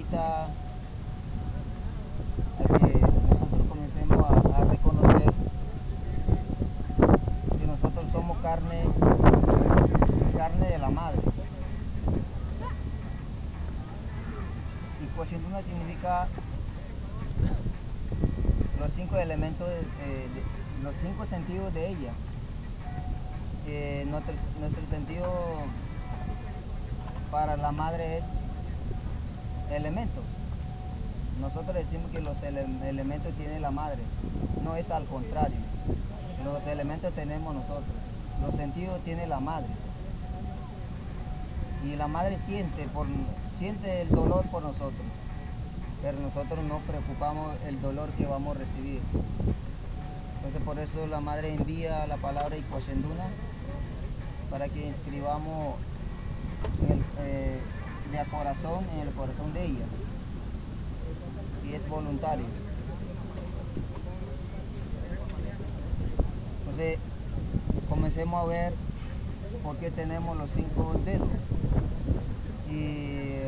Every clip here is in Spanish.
invita a que nosotros comencemos a, reconocer que nosotros somos carne, carne de la madre. Y Kwashinduna significa los cinco elementos, los cinco sentidos de ella. Eh, nuestro, nuestro sentido para la madre es elementos. Nosotros decimos que los ele- elementos tiene la madre, no es al contrario. Los elementos tenemos nosotros, los sentidos tiene la madre. Y la madre siente, por, siente el dolor por nosotros, pero nosotros no preocupamos el dolor que vamos a recibir. Entonces por eso la madre envía la palabra Ikwashenduna para que inscribamos el, eh, de a corazón en el corazón de ella. Y es voluntario. Entonces comencemos a ver por qué tenemos los cinco dedos. Y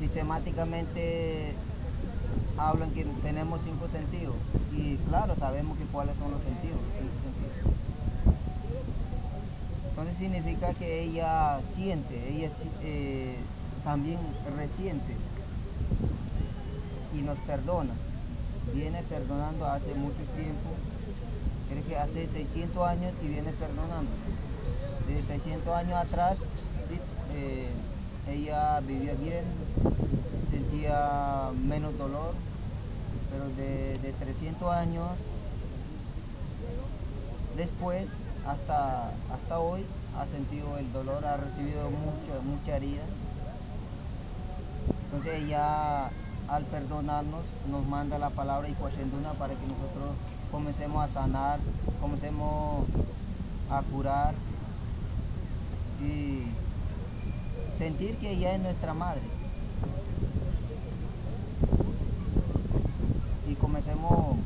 sistemáticamente hablan que tenemos cinco sentidos. Y claro, sabemos que cuáles son los sentidos, cinco sentidos. Entonces significa que ella siente, ella eh, también resiente y nos perdona. Viene perdonando hace mucho tiempo, creo que hace 600 años que viene perdonando. De 600 años atrás, sí, eh, ella vivía bien, sentía menos dolor, pero de, de 300 años después hasta, hasta hoy ha sentido el dolor, ha recibido mucha, mucha herida. Entonces ella al perdonarnos nos manda la palabra Ikwashenduna para que nosotros comencemos a sanar, comencemos a curar y sentir que ella es nuestra madre. Y comencemos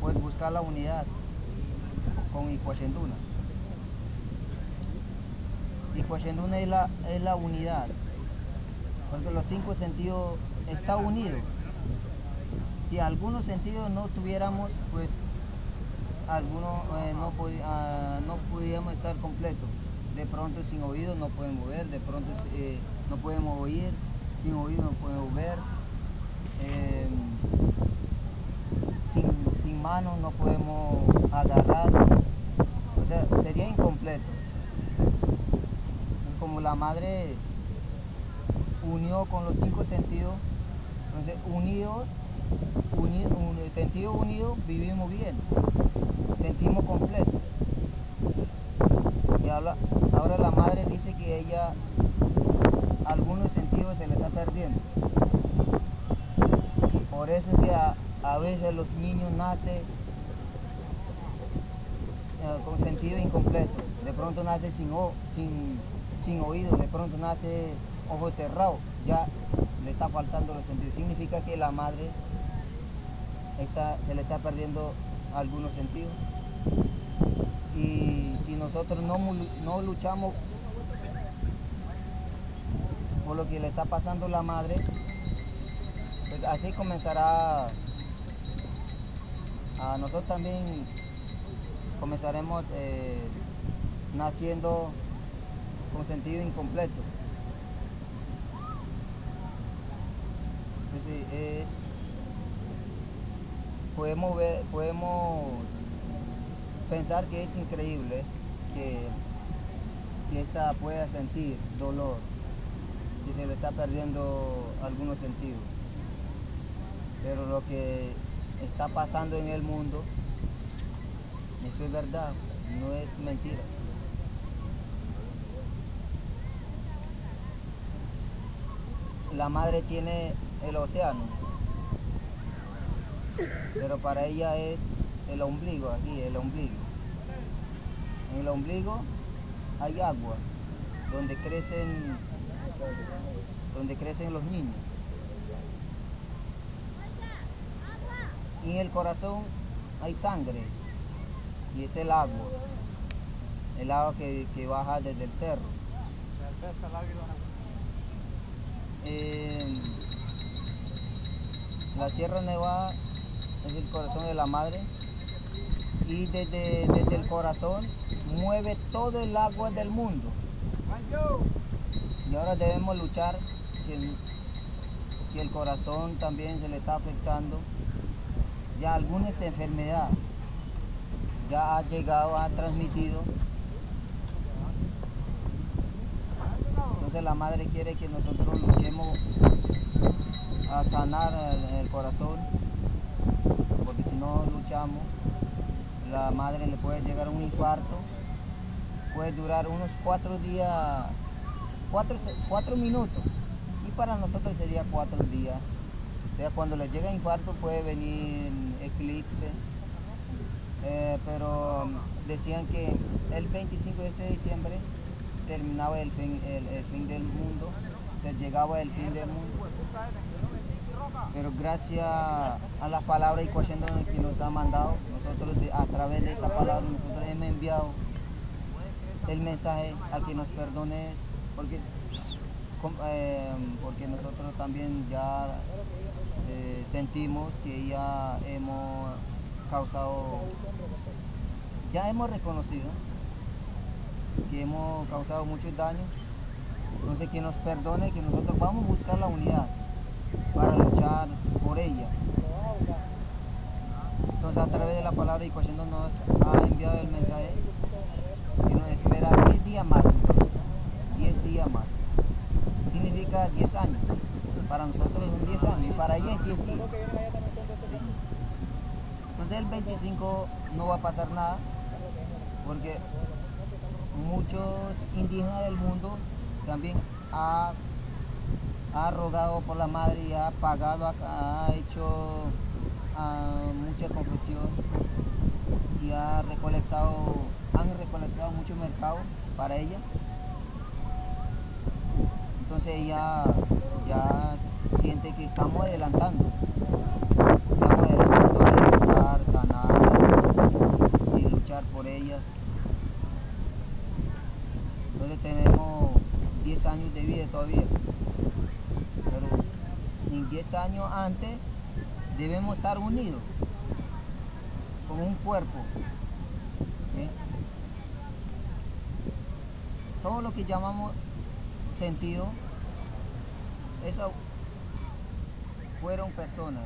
pues buscar la unidad con Ikwashenduna. Ikwashenduna es la, es la unidad, los cinco sentidos están unidos. Si algunos sentidos no tuviéramos, pues algunos eh, no, podi- ah, no podíamos estar completos. De pronto sin oído no podemos ver, de pronto eh, no podemos oír, sin oído no podemos ver, eh, sin, sin manos no podemos agarrar, o sea, sería incompleto. Como la madre unió con los cinco sentidos, entonces unidos, uni- un, sentido unido, vivimos bien, sentimos completo. Y ahora, la madre dice que ella, algunos sentidos se le está perdiendo. Por eso es que a, a veces los niños nacen eh, con sentido incompleto. De pronto nace sin, o, sin, sin oído, de pronto nace ojos cerrados. Ya le está faltando los sentidos. Significa que la madre está, se le está perdiendo algunos sentidos. Y si nosotros no, no luchamos por lo que le está pasando la madre, pues así comenzará a nosotros también comenzaremos eh, naciendo con sentido incompleto. Es podemos ver, podemos pensar que es increíble que, que esta pueda sentir dolor, que se le está perdiendo algunos sentidos. Pero lo que está pasando en el mundo, eso es verdad, no es mentira. La madre tiene el océano, pero para ella es el ombligo, aquí, el ombligo. En el ombligo hay agua, donde crecen, donde crecen los niños. Y en el corazón hay sangre, y es el agua, el agua que, que baja desde el cerro. Eh, la Sierra Nevada es el corazón de la madre y desde, desde el corazón mueve todo el agua del mundo. Y ahora debemos luchar que, que el corazón también se le está afectando. Ya alguna enfermedad ya ha llegado, ha transmitido. La madre quiere que nosotros luchemos a sanar el, el corazón, porque si no luchamos, la madre le puede llegar un infarto, puede durar unos cuatro días, cuatro, cuatro minutos, y para nosotros sería cuatro días. O sea, cuando le llega infarto puede venir eclipse, eh, pero decían que el 25 de este diciembre terminaba el fin, el, fin del mundo, se llegaba el fin del mundo. Pero gracias a la palabra y cuestión que nos ha mandado, nosotros a través de esa palabra nosotros hemos enviado el mensaje a que nos perdone porque eh, porque nosotros también ya eh, sentimos que ya hemos causado ya hemos reconocido que hemos causado muchos daños. Entonces que nos perdone que nosotros vamos a buscar la unidad para luchar por ella. Entonces a través de la palabra y cuando nos ha enviado el mensaje que nos espera 10 días más. 10 días más. Significa 10 años. Para nosotros es 10 años. Y para ella es 10 días. Entonces el 25 no va a pasar nada porque muchos indígenas del mundo también ha, ha rogado por la madre y ha pagado, ha hecho uh, mucha confesión y ha recolectado, han recolectado mucho mercado para ella. Entonces ella ya siente que estamos adelantando. Estamos adelantando a luchar, sanar y luchar por ella. Entonces tenemos 10 años de vida todavía. Pero en 10 años antes debemos estar unidos como un cuerpo. Todo lo que llamamos sentido, eso fueron personas.